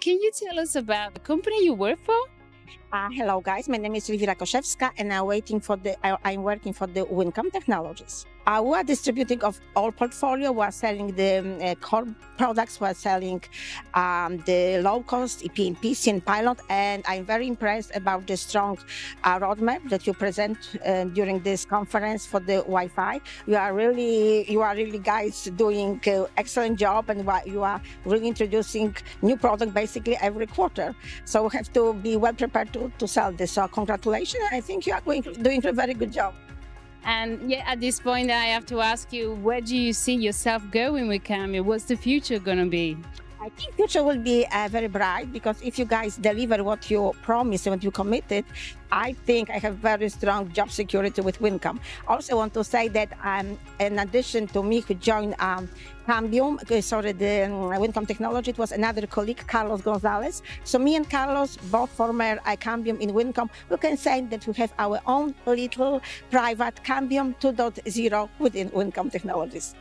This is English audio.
Can you tell us about the company you work for? Uh, hello, guys. My name is Elwira Koszewska, and I'm waiting for the. I, I'm working for the Winncom Technologies. Uh, we are distributing of all portfolio. We are selling the um, uh, core products. We are selling um, the low cost EPMP, CN Pilot, and I'm very impressed about the strong uh, roadmap that you present uh, during this conference for the Wi-Fi. You are really, you are really guys doing uh, excellent job, and you are really introducing new product basically every quarter. So we have to be well prepared to, to sell this. So congratulations! I think you are going, doing a very good job. And yeah, at this point, I have to ask you, where do you see yourself going with Cambium? What's the future going to be? I think future will be uh, very bright because if you guys deliver what you promised and what you committed, I think I have very strong job security with Winncom. Also want to say that um, in addition to me who joined um, Cambium, uh, sorry, the um, Winncom Technology, it was another colleague, Carlos Gonzalez. So me and Carlos, both former uh, Cambium in Winncom, we can say that we have our own little private Cambium 2.0 within Winncom Technologies.